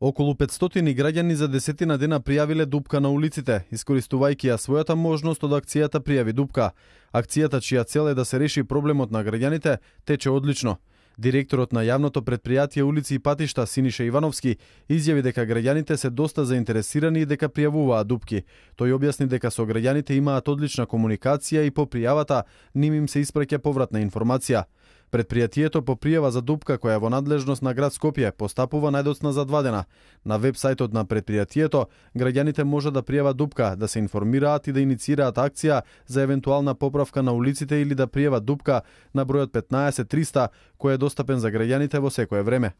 Околу 500 граѓани за десетина дена пријавиле дупка на улиците, искористувајќи ја својата можност од акцијата Пријави дупка. Акцијата чија цел е да се реши проблемот на граѓаните тече одлично. Директорот на јавното предпријатие улици и патишта Синиша Ивановски изјави дека граѓаните се доста заинтересирани и дека пријавуваат дупки. Тој објасни дека со граѓаните имаат одлична комуникација и по пријавата ним им се испраќа повратна информација. Предпријатието по пријава за дупка која е во надлежност на град Скопје постапува најдоцна за два дена. На веб-сајтот на предпријатието граѓаните може да пријават дупка, да се информираат и да иницираат акција за евентуална поправка на улиците или да пријават дупка на бројот 15300 кој е достапен за граѓаните во секое време.